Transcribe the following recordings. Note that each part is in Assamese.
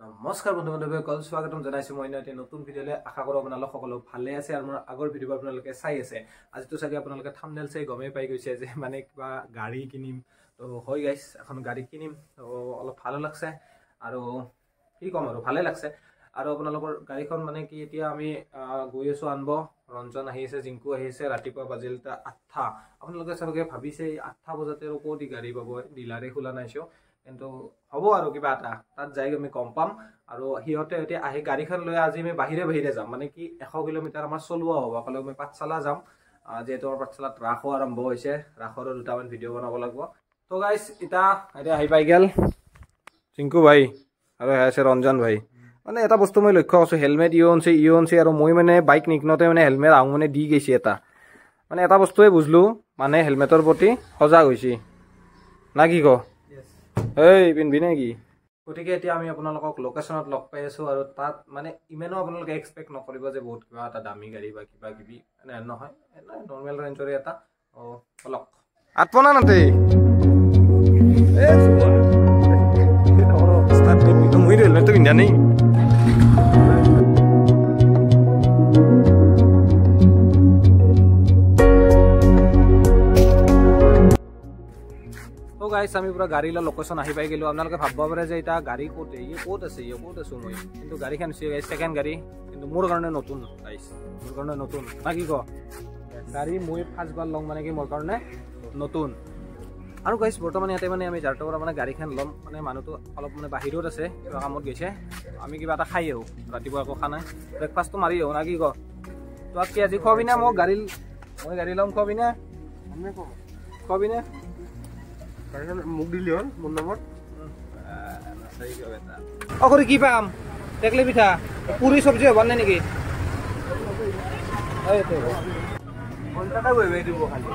নমস্কাৰ বন্ধু বান্ধৱীসকল স্বাগতম জনাইছোঁ মই এতিয়া নতুন ভিডিঅ'লৈ। আশা কৰোঁ আপোনালোক সকলো ভালে আছে আৰু মোৰ আগৰ ভিডিঅ'বোৰ আপোনালোকে চাই আছে। আজিতো চাগে আপোনালোকে থামনেল চাই গমেই পাই গৈছে যে মানে কিবা গাড়ী কিনিম। তো হয় গাইছ এখন গাড়ী কিনিম। তো অলপ ভালো লাগছে আৰু কি ক'ম আৰু ভালে লাগছে। আৰু আপোনালোকৰ গাড়ীখন মানে কি এতিয়া আমি গৈ আছোঁ আনিব। ৰঞ্জন আহি আছে জিংকু আহি আছে ৰাতিপুৱা বাজিল আঠটা। আপোনালোকে চাগে ভাবিছে এই আঠটা বজাতে আৰু ক'ত গাড়ী পাব ডিলাৰে খোলা নাইছোঁ কিন্তু হ'ব আৰু কিবা এটা। তাত যাই আমি গম পাম। আৰু সিহঁতে এতিয়া আহি গাড়ীখন লৈ আজি আমি বাহিৰে বাহিৰে যাম। মানে কি এশ কিলোমিটাৰ আমাৰ চলোৱা হ'ব। ক'লে আমি পাঠশালা যাম। যিহেতু আমাৰ পাঠশালাত ৰাসো আৰম্ভ হৈছে। ৰাসৰো দুটামান ভিডিঅ' বনাব লাগিব। তো গাইজ এতিয়া এতিয়া আহি পাই গ'ল। চিংকু ভাই আৰু আছে ৰঞ্জন ভাই। মানে এটা বস্তু মই লক্ষ্য কৰিছোঁ হেলমেট অনচি ইউ অনচি আৰু মই মানে বাইক নিকিনতে মানে হেলমেট আহোঁ মানে দি গৈছে এটা। মানে এটা বস্তুৱে বুজিলোঁ মানে হেলমেটৰ প্ৰতি সজাগ হৈছে। না কি ক? এই পিন্ধিবি নে কি গতিকে এতিয়া আমি আপোনালোকক লোকেশ্যনত লগ পাই আছোঁ আৰু তাত মানে ইমানো আপোনালোকে এক্সপেক্ট নকৰিব যে বহুত কিবা এটা দামী গাড়ী বা কিবা কিবি এনে নহয় এনে নৰ্মেল ৰেঞ্জৰে এটা অঁ অলক আঠপনা নাতে মই হেলমেটটো পিন্ধা নেই তো গাইছ আমি পুৰা গাড়ী লৈ লোকেশ্যন আহি পাই গ'লোঁ। আপোনালোকে ভাবিব পাৰে যে এতিয়া গাড়ী ক'ত ই ক'ত আছে ই ক'ত আছোঁ মই? কিন্তু হৈছে গাইছ ছেকেণ্ড গাড়ী। কিন্তু মোৰ কাৰণে নতুন গাইছ মোৰ কাৰণে নতুন। না কি ক? গাড়ী মই ফাৰ্ষ্টবাৰ ল'ম মানে কি মোৰ কাৰণে নতুন। আৰু গাইছ বৰ্তমান ইয়াতে মানে আমি পৰা মানে গাড়ীখন ল'ম মানে মানুহটো অলপ মানে বাহিৰত আছে কিবা কামত গৈছে। আমি কিবা এটা খাই আহোঁ ৰাতিপুৱা একো খানা। ব্ৰেকফাষ্টটো মাৰি আহোঁ না কি ক? তোক কি আজি খুৱাবি না মোক গাড়ী মই গাড়ী ল'ম খুৱাবি নে খুৱাবি নে মোক দিলি হ'ল মোৰ নামত অ কৰি কি পাম টেকলি পিঠা পুৰি চব্জি হ'ব নে নেকি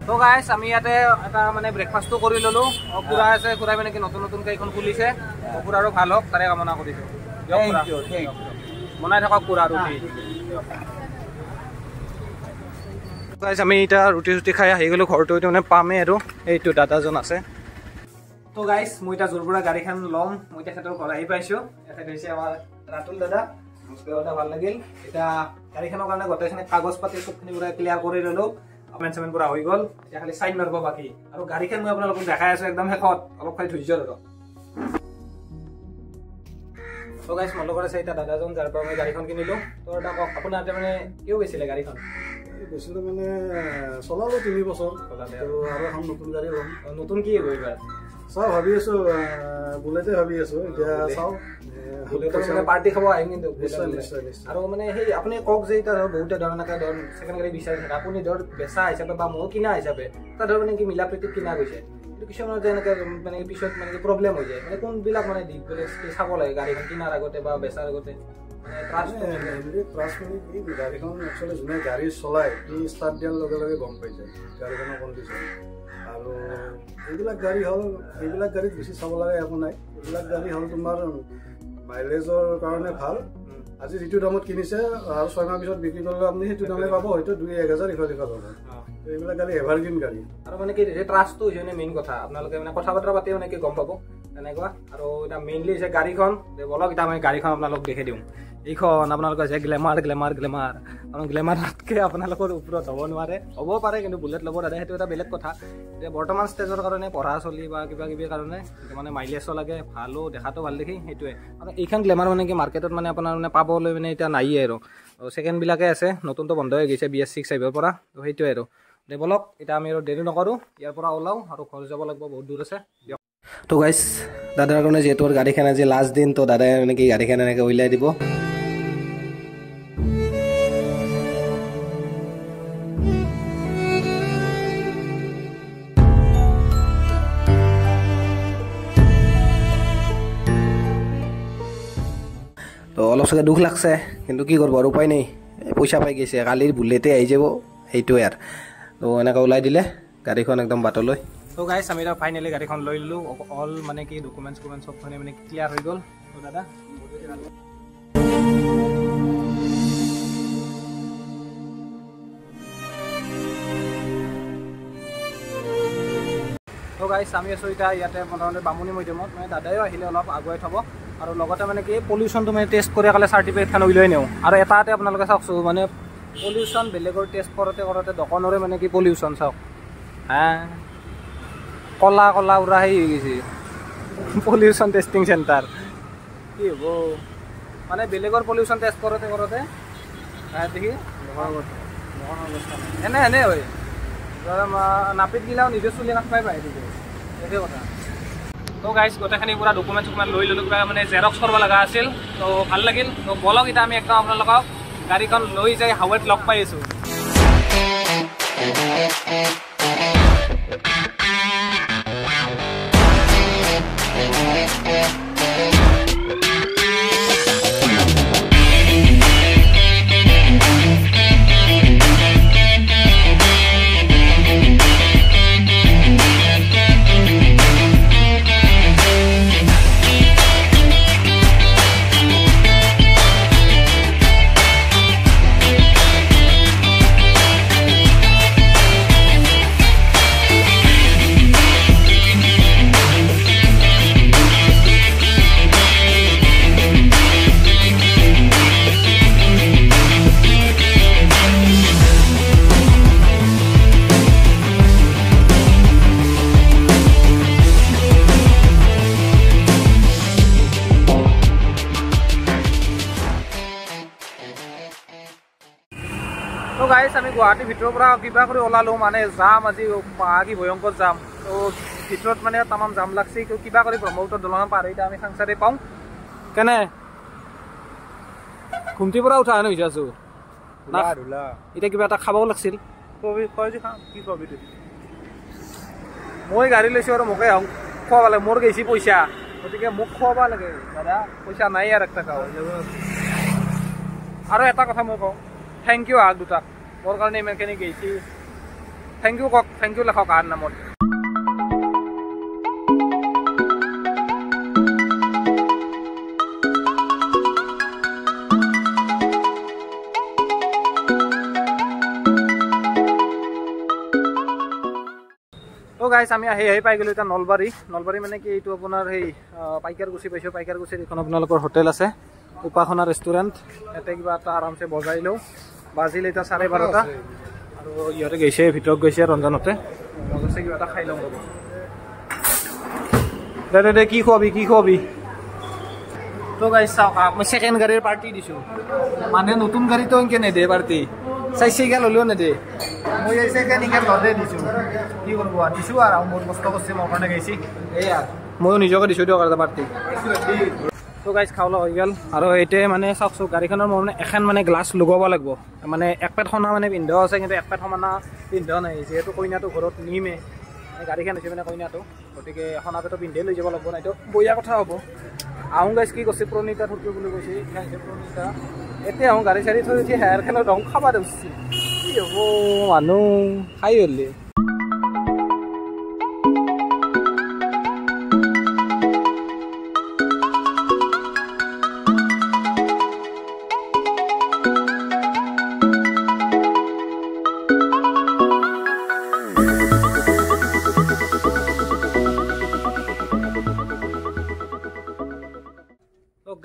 তো গাইছ আমি ইয়াতে এটা মানে ব্ৰেকফাষ্টটো কৰি ল'লোঁ খুৰা আছে খুৰাই মানে কি নতুন নতুনকৈ এইখন খুলিছে খুৰাৰো ভাল হওক তাৰে কামনা কৰিছোঁ বনাই থাকক খুৰা ৰুটি আমি এতিয়া ৰুটি চুটি খাই আহি গ'লোঁ ঘৰটো মানে পামেই আৰু এইটো দাদাজন আছে তো গাইছ মই এতিয়া য'ৰ পৰা গাড়ীখন ল'ম মই তেখেতৰ ঘৰ আহি পাইছোঁ। তেখেত হৈছে আমাৰ ৰাতুল দাদা। দাদা ভাল লাগিল। এতিয়া গাড়ীখনৰ কাৰণে গোটেইখিনি কাগজ পাতি চবখিনি পুৰা ক্লিয়াৰ কৰি ল'লোঁ। পেমেণ্ট চেমেণ্ট পুৰা হৈ গ'ল। এতিয়া খালি চাইন মাৰিব বাকী। আৰু গাড়ীখন মই আপোনালোকক দেখাই আছোঁ একদম শেষত। অলপ খালি ধৈৰ্য ধৰক। তো মোৰ লগত আছে এতিয়া দাদাজন যাৰ পৰা মই গাড়ীখন কিনিলোঁ। তো এটা কওক আপোনাৰ মানে কিয় গৈছিলে গাড়ীখন? গৈছিলোঁ মানে চলালোঁ তিনি বছৰ। আৰু আৰু এখন নতুন গাড়ী ল'ম। নতুন কি এইবাৰ? চাওঁ ভাবি আছোঁ বুলেটে ভাবি আছোঁ এতিয়া চাওঁ। মানে পাৰ্টি খাব আহিম কিন্তু নিশ্চয় নিশ্চয় নিশ্চয়। আৰু মানে সেই আপুনি কওক যে এতিয়া ধৰ বহুতে ধৰ এনেকৈ ধৰ ছেকেণ্ড গাড়ী বিচাৰি থাকে আপুনি ধৰ বেচা হিচাপে বা ময়ো কিনা হিচাপে তাত ধৰ মানে কি মিলা প্ৰীতিত কিনা গৈছে। কিন্তু কিছুমানৰ যে এনেকৈ মানে পিছত মানে কি প্ৰব্লেম হৈ যায়। মানে কোনবিলাক মানে দিশ চাব লাগে গাড়ীখন কিনাৰ আগতে বা বেচাৰ আগতে? ট্ৰাষ্ট মানে কি গাড়ীখন একচুৱেলি যোনে গাড়ী চলায় সি ষ্টাৰ্ট দিয়াৰ লগে লগে গম পাই যায় গাড়ীখনৰ কণ্ডিশ্যন আৰু এইবিলাক গাড়ী হ'ল এইবিলাক গাড়ীত বেছি চাব লাগে একো নাই। এইবিলাক গাড়ী হ'ল তোমাৰ মাইলেজৰ কাৰণে ভাল। আজি যিটো দামত কিনিছে আৰু ছয় পিছত বিক্ৰী কৰিলে আপুনি সেইটো দামে পাব হয়তো দুই এক হাজাৰ ইফাল সিফাল হ'ব। এইবিলাক গাড়ী এভাৰগ্ৰীণ গাড়ী। আৰু মানে কি ট্ৰাষ্টটো হৈছে মানে মেইন কথা? আপোনালোকে মানে কথা বতৰা পাতি মানে কি গম পাব। তেনেকুৱা। আৰু এতিয়া মেইনলি হৈছে গাড়ীখন বলক এতিয়া আমি গাড়ীখন আপোনালোক দেখি দিওঁ। এইখন আপোনালোকৰ হৈছে গ্লেমাৰ গ্লেমাৰ গ্লেমাৰ কাৰণ গ্লেমাৰতকৈ আপোনালোকৰ ওপৰত হ'ব নোৱাৰে হ'ব পাৰে কিন্তু বুলেট ল'ব দাদা সেইটো এটা বেলেগ কথা এতিয়া বৰ্তমান ষ্টেজৰ কাৰণে পঢ়া চলি বা কিবা কিবি কাৰণে মানে মাইলেজো লাগে ভালো দেখাটো ভাল দেখি সেইটোৱে আৰু এইখন গ্লেমাৰ মানে কি মাৰ্কেটত মানে আপোনাৰ মানে পাবলৈ মানে এতিয়া নাইয়ে আৰু ছেকেণ্ডবিলাকে আছে নতুনটো বন্ধ হৈ গৈছে বি এছ ছিক্স আহিবৰ পৰা তো সেইটোৱে আৰু দে বলক এতিয়া আমি আৰু দেৰি নকৰোঁ ইয়াৰ পৰা ওলাওঁ আৰু ঘৰ যাব লাগিব বহুত দূৰ আছে দিয়ক তো গাইছ দাদাৰ কাৰণে যিহেতু গাড়ীখন আজি লাষ্ট দিন তো দাদাই মানে কি গাড়ীখন এনেকৈ উলিয়াই দিব অলপ চাগে দুখ লাগছে কিন্তু কি কৰিব আৰু উপায় নাই। পইচা পাই গৈছে কালিৰ বুলেটে আহি যাব সেইটোৱে আৰু। তো এনেকৈ ওলাই দিলে গাড়ীখন একদম বাটলৈ। তো গাইছ আমি এতিয়া ফাইনেলি গাড়ীখন লৈ ল'লোঁ। অল মানে কি ডকুমেণ্টছ চকুমেণ্টছ চবখিনি মানে ক্লিয়াৰ হৈ গ'ল। তো দাদা তো গাইছ আমি আছোঁ এতিয়া ইয়াতে প্ৰথমতে বামুণী মৈদামত। মানে দাদাইও আহিলে অলপ আগুৱাই থ'ব। আৰু লগতে মানে কি পলিউশ্যনটো মানে টেষ্ট কৰি কালে চাৰ্টিফিকেটখন উলিয়াই নিওঁ। আৰু এটাতে আপোনালোকে চাওকচোন মানে পলিউশ্যন বেলেগৰ টেষ্ট কৰোঁতে কৰোঁতে দোকানৰে মানে কি পলিউশ্যন চাওক। হা? কলা কলা উৰা সেই হৈ গৈছে। পলিউশ্যন টেষ্টিং চেণ্টাৰ কি হ'ব? মানে বেলেগৰ পলিউশ্যন টেষ্ট কৰোঁতে কৰোঁতে দেখি? এনে এনে হয়। নাপিত গিলাও নিজৰ চুলি কাটবাই পায় সেইটো কথা। তো গাইজ গোটেইখিনি পূৰা ডকুমেণ্ট চকুমেণ্ট লৈ ল'লোঁ কিবা মানে কৰিব লগা আছিল। তো ভাল লাগিল। তো বলক এতিয়া আমি একদম আপোনালোকক গাড়ীখন লৈ যাই হাৱেত লগ পাই আছোঁ। গাইজ আমি গুৱাহাটীৰ ভিতৰৰ পৰা কিবা কৰি ওলালোঁ মানে যাম আজি কি ভয়ংকৰ যাম তো ভিতৰত মানে তামাম জাম লাগছে কিবা কৰি ব্ৰহ্মপুত্ৰ দলং পাৰ এতিয়া আমি সাংসাৰে পাওঁ। কেনে? ঘুমটিৰ পৰা উঠা হেন হৈছে আছো এতিয়া কিবা এটা খাবও লাগিছিল। কি কবি মই গাড়ী লৈছোঁ আৰু মোকে খুৱাব লাগে মোৰ গৈছে পইচা। গতিকে মোক খুৱাব লাগে দাদা। পইচা নাই আৰু এক টকাও। আৰু এটা কথা মই কওঁ থেংক ইউ আগ দুটাক। মোৰ কাৰণে ইমানখিনি গৈছে থেংক ইউ কওক থেংক ইউ লেখক আহাৰ নামত। তো গাইছ আমি আহি আহি পাই গ'লোঁ এতিয়া নলবাৰী। নলবাৰী মানে কি এইটো আপোনাৰ সেই আহ, পাইকাৰকুচি পাইছোঁ। পাইকাৰকুচিত এইখন আপোনালোকৰ হোটেল আছে। উপাসনা ৰেষ্টুৰেণ্ট ইয়াতে কিবা এটা আৰামছে বজাই লওঁ। বাজিল এতিয়া চাৰে বাৰটা। আৰু ইহঁতে গৈছে ভিতৰত গৈছে ৰঞ্জনতে মজাছে কিবা এটা খাই লওঁ ৰ'ব। দে দে দে কি খোৱাবি কি খোৱাবি? তো গাড়ী চাওক মই ছেকেণ্ড গাড়ীৰ পাৰ্টি দিছোঁ। মানুহে নতুন গাড়ীটো এনেকৈ নেদে পাৰ্টি চাই চাইকেল হ'লেও নেদে। মই এই ছেকেণ্ড ইংকেল নদে দিছোঁ। কি কৰিব দিছোঁ আৰু বহুত কষ্ট কৰিছে মোৰ কাৰণে গৈছে এইয়া ময়ো নিজকে দিছোঁ দিয়ক এটা পাৰ্টি তো গাইজ খাওলা হৈ গ'ল। আৰু এতিয়া মানে চাওক চাওক গাড়ীখনৰ মই মানে এখন মানে গ্লাছ লগাব লাগিব। মানে এক পেট সনা মানে পিন্ধাও আছে কিন্তু এক পেট সমানা পিন্ধাও নাই। যিহেতু কইনাটো ঘৰত নিমে গাড়ীখন হৈছে মানে কইনাটো। গতিকে সনা পেটো পিন্ধিয়ে লৈ যাব লাগিব নাইতো বঢ়িয়া কথা হ'ব। আহোঁ গাইজ কি কৈছে প্ৰণীতা থুৰটো বুলি কৈছে। প্ৰণীতা এতিয়া আহোঁ গাড়ী চাড়ী থৈ উঠি হেয়াৰখনৰ ৰং খাব দিছে কি হ'ব মানুহ খাই হ'লে।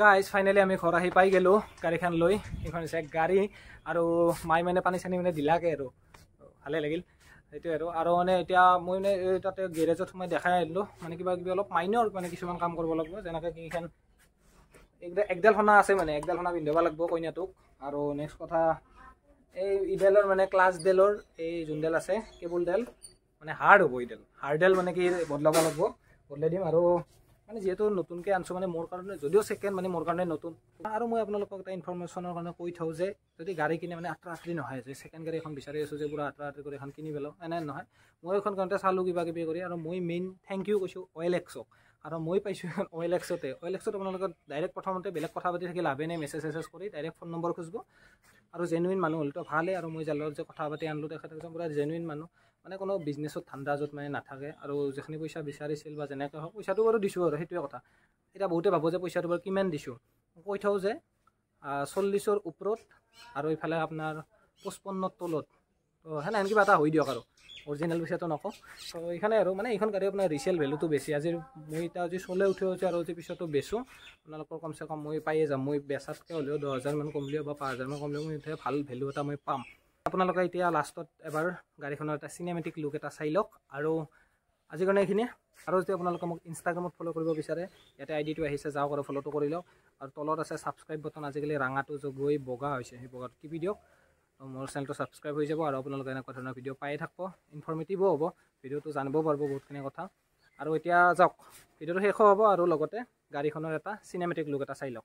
গাইজ ফাইনেলি আমি ঘৰ আহি পাই গ'লোঁ গাড়ীখন লৈ। সেইখন হৈছে গাড়ী আৰু মাই মানে পানী চানী মানে দিলাকে আৰু। ভালে লাগিল। সেইটোৱে আৰু। আৰু মানে এতিয়া মই মানে তাতে গেৰেজত সোমাই দেখাই আহিলোঁ মানে কিবা কিবি অলপ মাইনৰ মানে কিছুমান কাম কৰিব লাগিব। যেনেকৈ কিখন একডাল সনা আছে মানে। একডাল সনা পিন্ধাব লাগিব কইনাটোক। আৰু নেক্সট কথা এই ইডালৰ মানে ক্লাছ ডেলৰ এই যোনডাল আছে কেবুল ডেল মানে হাৰ্ড হ'ব এইডাল। হাৰ্ডডাল মানে কি বদলাব লাগিব। বদলাই দিম আৰু মানে যিহেতু নতুনকৈ আনিছোঁ মানে মোৰ কাৰণে যদিও ছেকেণ্ড মানে মোৰ কাৰণে নতুন। আৰু মই আপোনালোকক এটা ইনফৰমেশ্যনৰ কাৰণে কৈ থওঁ যে যদি গাড়ী কিনে মানে আঁতৰা আঁতৰি নহয় যে ছেকেণ্ড গাড়ী এখন বিচাৰি আছোঁ যে পুৰা আঁতৰা আঁতৰি কৰি এখন কিনি পেলাওঁ। এনে নহয়। মই এখন কাৰণতে চালোঁ কিবা কিবি কৰি আৰু মই মেইন থেংক ইউ কৈছোঁ অইল এক্সক আৰু মই পাইছোঁ এখন অইল এক্সতে অইল এক্সত আপোনালোকৰ ডাইৰেক্ট প্ৰথমতে বেলেগ কথা পাতি থাকি লাভে নাই মেছেজ চেছেজ কৰি ডাইৰেক্ট ফোন নম্বৰ খুজিব। আৰু জেনুইন মানুহ হ'লেতো ভালেই আৰু মই যাৰ লগত যে কথা পাতি আনিলোঁ তেখেত এজন পূৰা জেনুইন মানুহ। মানে কোনো বিজনেছত ধান্দা য'ত মানে নাথাকে আৰু যিখিনি পইচা বিচাৰিছিল বা যেনেকৈ হওক পইচাটো বাৰু দিছোঁ আৰু সেইটোৱে কথা। এতিয়া বহুতে ভাবোঁ যে পইচাটো বাৰু কিমান দিছোঁ? কৈ থওঁ যে চল্লিছৰ ওপৰত আৰু ইফালে আপোনাৰ পঁচপন্নৰ তলত। তো সেনেহেন কিবা এটা হৈ দিয়ক আৰু অৰিজিনেল পিছতো নকওঁ। ত' এইখানে আৰু মানে এইখন গাড়ী আপোনাৰ ৰিচেল ভেলুটো বেছি। আজি মই এতিয়া আজি চলে উঠি হৈছে আৰু আজি পিছতো বেচোঁ। আপোনালোকৰ কমচে কম মই পায়ে যাম। মই বেচাতকৈ হ'লেও দহ হাজাৰমান কমলেও বা পাঁচ হাজাৰমান কমলেও মই ভাল ভেলু এটা মই পাম। আপোনালোকে এতিয়া লাষ্টত এবাৰ গাড়ীখনৰ এটা চিনেমেটিক লুক এটা চাই লওক। আৰু আজিৰ কাৰণে এইখিনিয়ে। আৰু যদি আপোনালোকে মোক ইনষ্টাগ্ৰামত ফ'ল' কৰিব বিচাৰে ইয়াতে আই ডিটো আহিছে যাওক আৰু ফ'ল'টো কৰি লওক। আৰু তলত আছে ছাবস্ক্ৰাইব বটন আজিকালি ৰাঙাটো গৈ বগা হৈছে সেই বগাটো। টিপি দিয়ক মোৰ চেনেলটো ছাবস্ক্ৰাইব হৈ যাব আৰু আপোনালোকে এনেকুৱা ধৰণৰ ভিডিঅ' পায়ে থাকিব। ইনফৰ্মেটিভো হ'ব। ভিডিঅ'টো জানিব পাৰিব বহুতখিনি কথা। আৰু এতিয়া যাওক ভিডিঅ'টো শেষো হ'ব আৰু লগতে গাড়ীখনৰ এটা চিনেমেটিক লুক এটা চাই লওক।